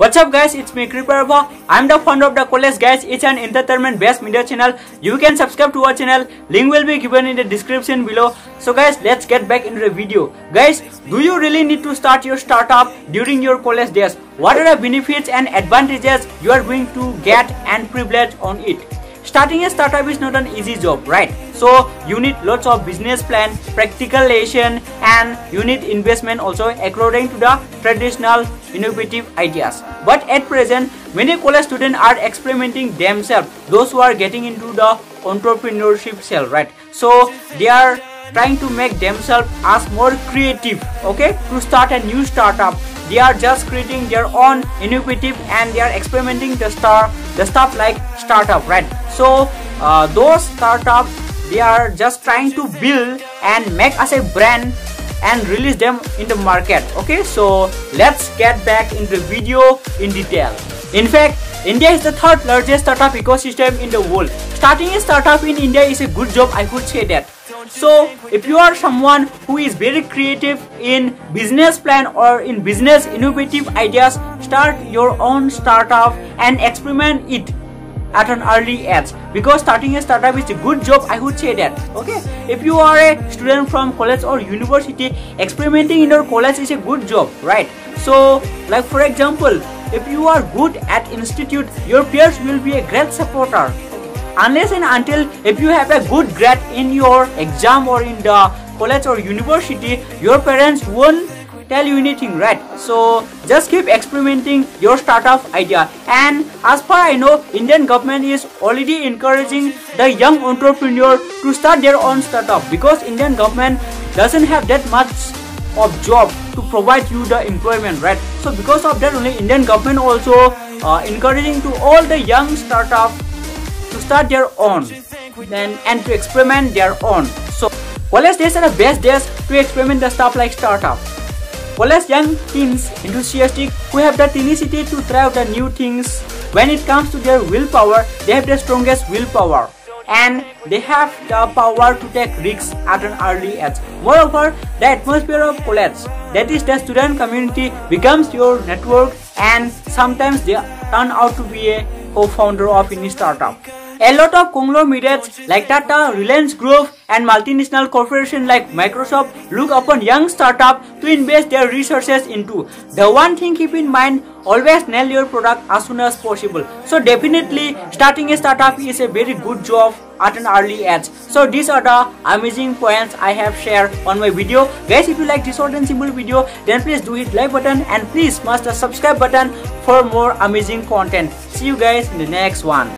What's up guys, it's me Kripa Rabha. I'm the founder of the college guys. It's an entertainment based media channel. You can subscribe to our channel. Link will be given in the description below. So guys, let's get back into the video. Guys, do you really need to start your startup during your college days? What are the benefits and advantages you are going to get and privilege on it? Starting a startup is not an easy job, right? So you need lots of business plan, practical lesson and you need investment also according to the traditional innovative ideas. But at present, many college students are experimenting themselves, those who are getting into the entrepreneurship cell, right? So they are trying to make themselves as more creative, okay, to start a new startup they are just creating their own innovative and they are experimenting the star the stuff like startup right so uh, those startups they are just trying to build and make us a brand and release them in the market okay so let's get back in the video in detail in fact India is the third largest startup ecosystem in the world. Starting a startup in India is a good job, I could say that. So if you are someone who is very creative in business plan or in business innovative ideas, start your own startup and experiment it at an early age. Because starting a startup is a good job i would say that. Okay? If you are a student from college or university experimenting in your college is a good job right? So like for example if you are good at institute your peers will be a great supporter. Unless and until if you have a good grade in your exam or in the college or university your parents won't tell you anything right so just keep experimenting your startup idea and as far i know indian government is already encouraging the young entrepreneur to start their own startup because indian government doesn't have that much of job to provide you the employment right so because of that only indian government also uh, encouraging to all the young startup to start their own and, and to experiment their own. So college days are the best days to experiment the stuff like startup. College young teens enthusiastic who have the tenacity to try out the new things. When it comes to their willpower, they have the strongest willpower and they have the power to take risks at an early age. Moreover, the atmosphere of college, that is the student community becomes your network and sometimes they turn out to be a co-founder of any startup. A lot of conglomerates like Tata, Reliance Group and multinational corporations like Microsoft look upon young startup to invest their resources into. The one thing keep in mind, always nail your product as soon as possible. So definitely starting a startup is a very good job at an early age. So these are the amazing points I have shared on my video. Guys, if you like this short and simple video, then please do hit like button and please smash the subscribe button for more amazing content. See you guys in the next one.